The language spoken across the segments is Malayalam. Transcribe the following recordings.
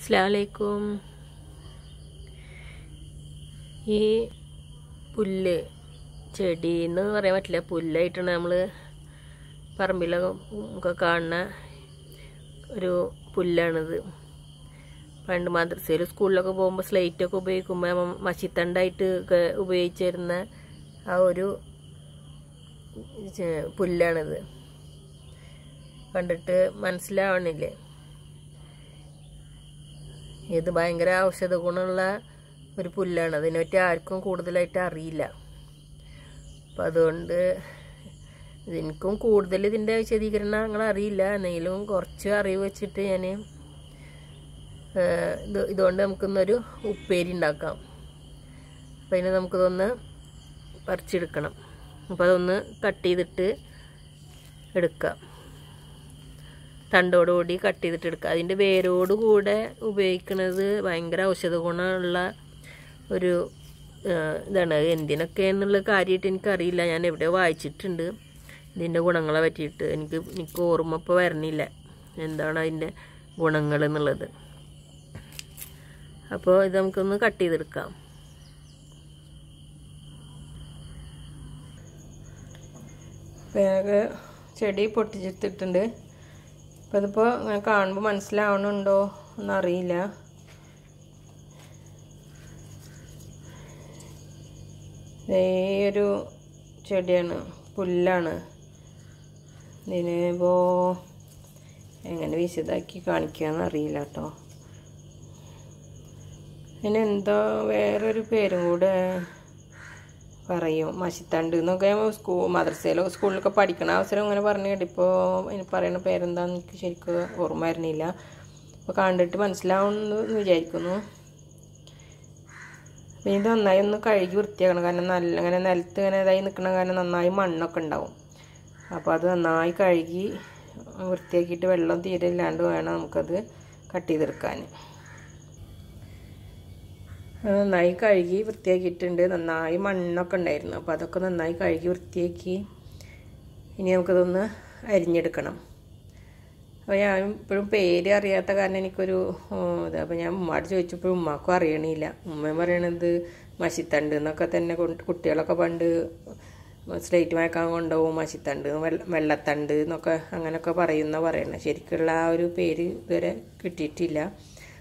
അസ്ലാമലൈക്കും ഈ പുല്ല് ചെടി എന്ന് പറയാൻ പറ്റില്ല. പുല്ലായിട്ടാണ് നമ്മൾ പറമ്പിലൊക്കെ കാണുന്ന ഒരു പുല്ലാണിത്. പണ്ട് മദ്രസയിൽ സ്കൂളിലൊക്കെ പോകുമ്പോൾ സ്ലൈറ്റൊക്കെ ഉപയോഗിക്കുമ്പോൾ മഷിത്തണ്ടായിട്ട് ഒക്കെ ഉപയോഗിച്ചിരുന്ന ആ ഒരു പുല്ലാണിത്. കണ്ടിട്ട് മനസ്സിലാവണില്ലേ? ഇത് ഭയങ്കര ഔഷധ ഗുണമുള്ള ഒരു പുല്ലാണ്. അതിനെപ്പറ്റി ആർക്കും കൂടുതലായിട്ട് അറിയില്ല. അപ്പം അതുകൊണ്ട് എനിക്കും കൂടുതൽ ഇതിന്റെ വിശദീകരണങ്ങൾ അറിയില്ല. എന്തെങ്കിലും കുറച്ച് അറിവ് വെച്ചിട്ട് ഞാൻ ഇത് ഇതുകൊണ്ട് നമുക്കിന്നൊരു ഉപ്പേരി ഉണ്ടാക്കാം. അപ്പം അതിന് നമുക്കിതൊന്ന് പറിച്ചെടുക്കണം. അപ്പോൾ അതൊന്ന് കട്ട് ചെയ്തിട്ട് എടുക്കാം. തണ്ടോടുകൂടി കട്ട് ചെയ്തിട്ട് എടുക്കുക അതിന്റെ വേരോട് കൂടെ ഉപയോഗിക്കുന്നത് ഭയങ്കര ഔഷധ ഗുണമുള്ള ഒരു ഇതാണ്. എന്തിനൊക്കെ എന്നുള്ള കാര്യമായിട്ട് എനിക്കറിയില്ല. ഞാൻ എവിടെയോ വായിച്ചിട്ടുണ്ട് ഇതിന്റെ ഗുണങ്ങളെ പറ്റിയിട്ട്. എനിക്ക് എനിക്ക് ഓർമ്മ ഇപ്പോൾ വരണില്ല. എന്താണ് അതിന്റെ ഗുണങ്ങൾ എന്നുള്ളത്. അപ്പോൾ ഇത് നമുക്കൊന്ന് കട്ട് ചെയ്തെടുക്കാം. വേഗം ചെടി പൊട്ടിച്ചെടുത്തിട്ടുണ്ട് അപ്പം ഇതിപ്പോൾ ഇങ്ങനെ കാണുമ്പോൾ മനസ്സിലാവണുണ്ടോ എന്നറിയില്ല. ഒരു ചെടിയാണ് പുല്ലാണ്. ഇതിന് എങ്ങനെ വിശദമാക്കി കാണിക്കാന്ന് അറിയില്ല കേട്ടോ ഇതിനെന്തോ വേറൊരു പേരും കൂടെ പറയും മഷിത്തണ്ട് എന്നൊക്കെ സ്കൂ മദ്രസയിലോ സ്കൂളിലൊക്കെ പഠിക്കണ അവസരം അങ്ങനെ പറഞ്ഞു കേട്ടിപ്പോൾ ഇനി പറയുന്ന പേരെന്താന്ന് എനിക്ക് ശരിക്കും ഓർമ്മ വരുന്നില്ല. അപ്പോൾ കണ്ടിട്ട് മനസ്സിലാവുമെന്ന് വിചാരിക്കുന്നു. പിന്നെ ഇത് നന്നായി ഒന്ന് കഴുകി വൃത്തിയാക്കണം. കാരണം നല്ല അങ്ങനെ നിലത്ത് ഇങ്ങനെ ഇതായി നിൽക്കണ കാരണം നന്നായി മണ്ണൊക്കെ ഉണ്ടാവും. അപ്പോൾ അത് നന്നായി കഴുകി വൃത്തിയാക്കിയിട്ട് വെള്ളം തീരെ ഇല്ലാണ്ട് വേണം നമുക്കത് കട്ട് ചെയ്തെടുക്കാൻ. നന്നായി കഴുകി വൃത്തിയാക്കിയിട്ടുണ്ട്. നന്നായി മണ്ണൊക്കെ ഉണ്ടായിരുന്നു. അപ്പോൾ അതൊക്കെ നന്നായി കഴുകി വൃത്തിയാക്കി ഇനി നമുക്കതൊന്ന് അരിഞ്ഞെടുക്കണം. അപ്പോൾ ഞാൻ ഇപ്പോഴും പേര് അറിയാത്ത കാരണം എനിക്കൊരു ഇത് അപ്പോൾ ഞാൻ ഉമ്മാട് ചോദിച്ചപ്പോൾ ഉമ്മാക്കും അറിയണില്ല. ഉമ്മ പറയണത് മഷിത്തണ്ട് എന്നൊക്കെ തന്നെ കുട്ടികളൊക്കെ പണ്ട് സ്ലേറ്റ് മയക്കാൻ കൊണ്ടുപോകും മഷിത്തണ്ട് വെള്ള വെള്ളത്തണ്ട് എന്നൊക്കെ അങ്ങനെയൊക്കെ പറയുന്ന പറയണം. ശരിക്കുള്ള ആ ഒരു പേര് ഇതുവരെ കിട്ടിയിട്ടില്ല.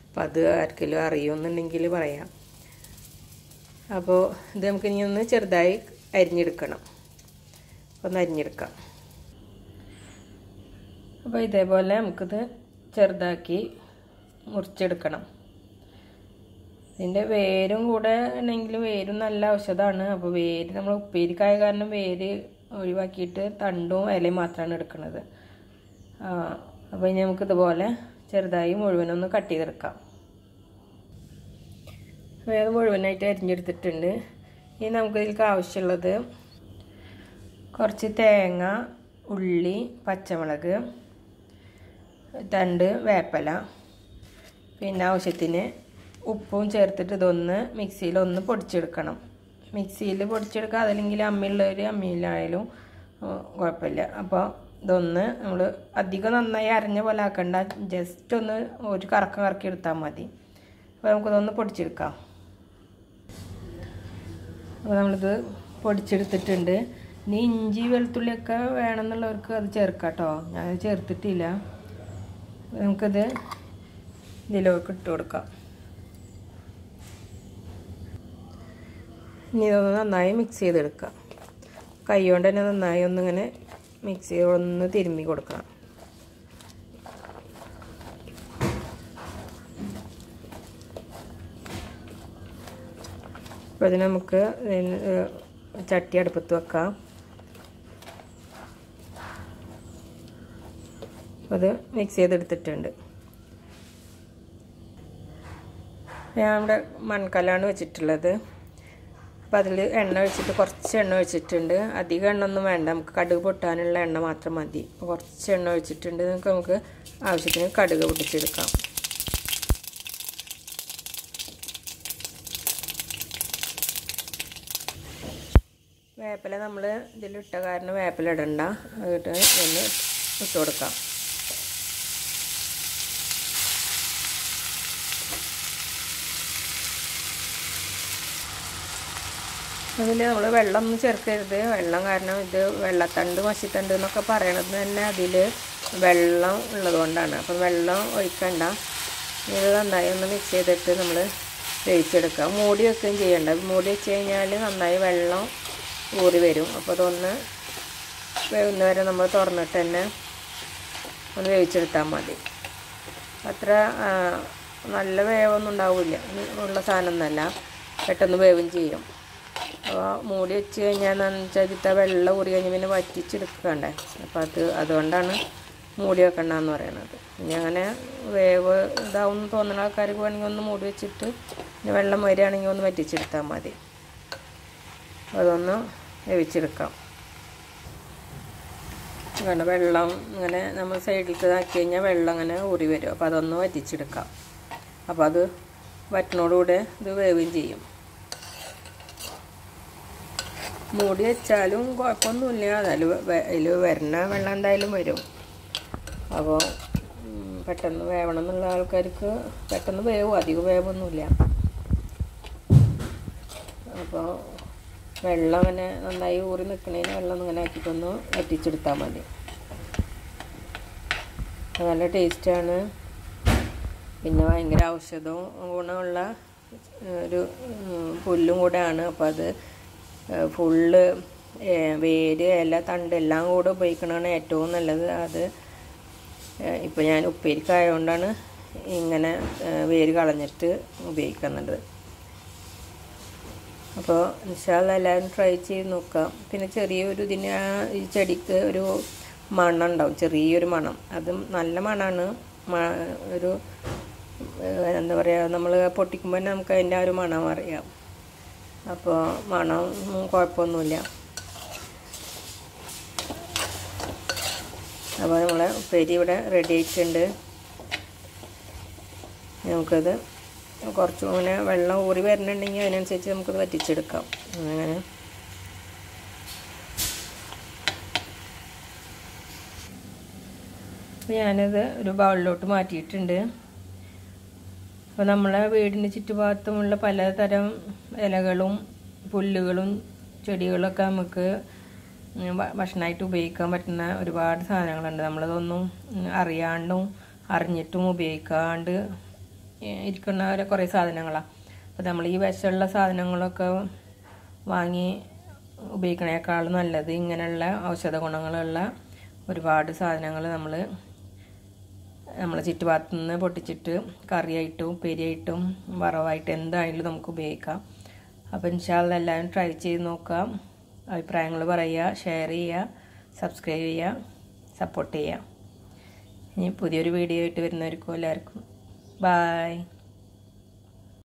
അപ്പോൾ അത് ആർക്കെങ്കിലും അറിയുമെന്നുണ്ടെങ്കിൽ പറയാം. അപ്പോൾ ഇത് നമുക്ക് ഇനി ഒന്ന് ചെറുതായി അരിഞ്ഞെടുക്കണം. ഒന്ന് അരിഞ്ഞെടുക്കാം. അപ്പോൾ ഇതേപോലെ നമുക്കിത് ചെറുതാക്കി മുറിച്ചെടുക്കണം. ഇതിന്റെ വേരും കൂടെ ഉണ്ടെങ്കിൽ വേരും നല്ല ഔഷധമാണ്. അപ്പോൾ വേര് നമ്മൾ ഉപ്പേരിക്കായ കാരണം വേര് ഒഴിവാക്കിയിട്ട് തണ്ടും ഇലയും മാത്രമാണ് എടുക്കുന്നത്. അപ്പോൾ ഇനി നമുക്കിതുപോലെ ചെറുതായി മുഴുവനൊന്ന് കട്ട് ചെയ്തെടുക്കാം. വേറെ മുഴുവനായിട്ട് അരിഞ്ഞെടുത്തിട്ടുണ്ട്. ഇനി നമുക്ക് ഇതിലേക്ക് ആവശ്യമുള്ളത് കുറച്ച് തേങ്ങ ഉള്ളി പച്ചമുളക് തണ്ട് വേപ്പല പിന്നെ ആവശ്യത്തിന് ഉപ്പും ചേർത്തിട്ട് ഇതൊന്ന് മിക്സിയിൽ ഒന്ന് പൊടിച്ചെടുക്കണം. മിക്സിയിൽ പൊടിച്ചെടുക്കുക അതല്ലെങ്കിൽ അമ്മിയുള്ളവർ അമ്മിയിലായാലും കുഴപ്പമില്ല. അപ്പോൾ ഇതൊന്ന് നമ്മൾ അധികം നന്നായി അരഞ്ഞ പോലെ ആക്കണ്ട. ജസ്റ്റ് ഒന്ന് ഒരു കറക്കം കറക്കി എടുത്താൽ മതി. അപ്പോൾ നമുക്കിതൊന്ന് പൊടിച്ചെടുക്കാം. അപ്പോൾ നമ്മളിത് പൊടിച്ചെടുത്തിട്ടുണ്ട്. ഇനി ഇഞ്ചി വെളുത്തുള്ളിയൊക്കെ വേണമെന്നുള്ളവർക്ക് അത് ചേർക്കാം കേട്ടോ ഞാൻ ചേർത്തിട്ടില്ല. നമുക്കത് ഇതിലേക്ക് ഇട്ട് കൊടുക്കാം. ഇനി ഇതൊന്ന് നന്നായി മിക്സ് ചെയ്തെടുക്കാം. കൈ കൊണ്ട് തന്നെ നന്നായി ഒന്നിങ്ങനെ മിക്സ് ചെയ്ത് ഒന്ന് തിരുമ്മി കൊടുക്കണം. അപ്പോൾ അതിന് നമുക്ക് ചട്ടി അടുപ്പത്ത് വെക്കാം. അത് മിക്സ് ചെയ്തെടുത്തിട്ടുണ്ട്. ഞാൻ ഇവിടെ മൺകലാണ് വെച്ചിട്ടുള്ളത്. അപ്പോൾ അതിൽ എണ്ണ ഒഴിച്ചിട്ട് കുറച്ച് എണ്ണ ഒഴിച്ചിട്ടുണ്ട്. അധികം എണ്ണ ഒന്നും വേണ്ട. നമുക്ക് കടുക് പൊട്ടാനുള്ള എണ്ണ മാത്രം മതി. കുറച്ച് എണ്ണ ഒഴിച്ചിട്ടുണ്ട്. നമുക്ക് നമുക്ക് ആവശ്യത്തിന് കടുക് പൊട്ടിച്ചെടുക്കാം. വേപ്പില നമ്മൾ ഇതിലിട്ട കാരണം വേപ്പില ഇടണ്ട. അതിട്ട് ഒന്ന് ഇട്ട് കൊടുക്കാം. അതിൽ നമ്മൾ വെള്ളം ഒന്നും ചേർക്കരുത്. വെള്ളം കാരണം ഇത് വെള്ളത്തണ്ട് മശിത്തണ്ട് എന്നൊക്കെ പറയണത് തന്നെ അതിൽ വെള്ളം ഉള്ളതുകൊണ്ടാണ്. അപ്പം വെള്ളം ഒഴിക്കണ്ട. ഇത് നന്നായി ഒന്ന് മിക്സ് ചെയ്തിട്ട് നമ്മൾ തേച്ചെടുക്കുക മൂടി വെക്കുകയും ചെയ്യണ്ട. മൂടി വെച്ച് കഴിഞ്ഞാൽ നന്നായി വെള്ളം ഊറി വരും. അപ്പോൾ അതൊന്ന് വേവുന്ന വരെ നമ്മൾ തുറന്നിട്ട് തന്നെ ഒന്ന് വേവിച്ചെടുത്താൽ മതി. അത്ര നല്ല വേവൊന്നും ഉണ്ടാവില്ല. ഉള്ള സാധനം ഒന്നല്ല പെട്ടെന്ന് വേവും ചെയ്യും. അപ്പോൾ മൂടി വെച്ച് കഴിഞ്ഞാൽ വെച്ചാൽ വെള്ളം ഊറി കഴിഞ്ഞ് പിന്നെ വറ്റിച്ചെടുക്കണ്ടേ? അപ്പോൾ അത് അതുകൊണ്ടാണ് മൂടി വെക്കണ്ടെന്ന് പറയണത്. ഇനി അങ്ങനെ വേവ് ഇതാവും തോന്നുന്ന ആൾക്കാർക്ക് വേണമെങ്കിൽ ഒന്ന് മൂടി വെച്ചിട്ട് പിന്നെ വെള്ളം വരികയാണെങ്കിൽ ഒന്ന് വറ്റിച്ചെടുത്താൽ മതി. അതൊന്ന് വേവിച്ചെടുക്കാം. അങ്ങനെ വെള്ളം ഇങ്ങനെ നമ്മൾ സൈഡിലേക്ക് ഇതാക്കി കഴിഞ്ഞാൽ വെള്ളം അങ്ങനെ ഊറി വരും. അപ്പോൾ അതൊന്ന് വറ്റിച്ചെടുക്കാം. അപ്പോൾ അത് വറ്റിനോടുകൂടെ ഇത് വേവുകയും ചെയ്യും. മൂടി വെച്ചാലും കുഴപ്പമൊന്നുമില്ല. എന്നാലും അതിൽ വരുന്ന വെള്ളം എന്തായാലും വരും. അപ്പോൾ പെട്ടെന്ന് വേവണം എന്നുള്ള ആൾക്കാർക്ക് പെട്ടെന്ന് വേവും. അധികം വേവൊന്നുമില്ല. അപ്പോൾ വെള്ളം അങ്ങനെ നന്നായി ഊറി നിൽക്കണേന് വെള്ളം ഇങ്ങനെ ആക്കിയിട്ടൊന്ന് വറ്റിച്ചെടുത്താൽ മതി. നല്ല ടേസ്റ്റാണ് പിന്നെ ഭയങ്കര ഔഷധവും ഗുണമുള്ള ഒരു പുല്ലും കൂടെയാണ്. അപ്പോൾ അത് ഫുള്ള് വേര് ഇല തണ്ട് എല്ലാം കൂടെ ഉപയോഗിക്കണതാണ് ഏറ്റവും നല്ലത്. അത് ഇപ്പോൾ ഞാൻ ഉപ്പേരിക്കായതുകൊണ്ടാണ് ഇങ്ങനെ വേര് കളഞ്ഞിട്ട് ഉപയോഗിക്കുന്നുണ്ട് അപ്പോൾ ഇൻഷാല്ല എല്ലാവരും ട്രൈ ചെയ്ത് നോക്കാം. പിന്നെ ചെറിയൊരു ഇതിന് ഈ ചെടിക്ക് ഒരു മണം ചെറിയൊരു മണം. അതും നല്ല മണമാണ് ഒരു എന്താ പറയുക നമ്മൾ പൊട്ടിക്കുമ്പോൾ തന്നെ നമുക്ക് അതിന്റെ ആ ഒരു മണം അറിയാം. അപ്പോൾ മണം കുഴപ്പമൊന്നുമില്ല. അപ്പോൾ നമ്മളെ ഉപ്പേരി ഇവിടെ റെഡി ആയിട്ടുണ്ട്. നമുക്കത് കുറച്ചും ഇങ്ങനെ വെള്ളം ഊറി വരുന്നുണ്ടെങ്കിൽ അതിനനുസരിച്ച് നമുക്കത് വറ്റിച്ചെടുക്കാം. അങ്ങനെ. ഞാനത് ഒരു ബൗളിലോട്ട് മാറ്റിയിട്ടുണ്ട്. അപ്പോൾ നമ്മളെ വീടിന് ചുറ്റുഭാഗത്തുമുള്ള പലതരം ഇലകളും പുല്ലുകളും ചെടികളൊക്കെ നമുക്ക് ഭക്ഷണമായിട്ട് ഉപയോഗിക്കാൻ പറ്റുന്ന ഒരുപാട് സാധനങ്ങളുണ്ട്. നമ്മളതൊന്നും അറിയാണ്ടും അറിഞ്ഞിട്ടും ഉപയോഗിക്കാണ്ട് ഇരിക്കുന്ന കുറേ സാധനങ്ങളാണ് അപ്പോൾ നമ്മൾ ഈ വിഷമുള്ള സാധനങ്ങളൊക്കെ വാങ്ങി ഉപയോഗിക്കണേക്കാളും നല്ലത് ഇങ്ങനെയുള്ള ഔഷധ ഗുണങ്ങളുള്ള ഒരുപാട് സാധനങ്ങൾ നമ്മൾ നമ്മളെ ചുറ്റുഭാഗത്തു നിന്ന് പൊട്ടിച്ചിട്ട് കറിയായിട്ടും ഉപ്പേരിയായിട്ടും വറവായിട്ട് എന്തായാലും നമുക്ക് ഉപയോഗിക്കാം. അപ്പോൾ ഇൻഷാല്ല എല്ലാവരും ട്രൈ ചെയ്ത് നോക്കാം അഭിപ്രായങ്ങൾ പറയുക ഷെയർ ചെയ്യുക സബ്സ്ക്രൈബ് ചെയ്യുക സപ്പോർട്ട് ചെയ്യുക. ഇനി പുതിയൊരു വീഡിയോ ആയിട്ട് വരുന്നവർക്കും എല്ലാവർക്കും Bye.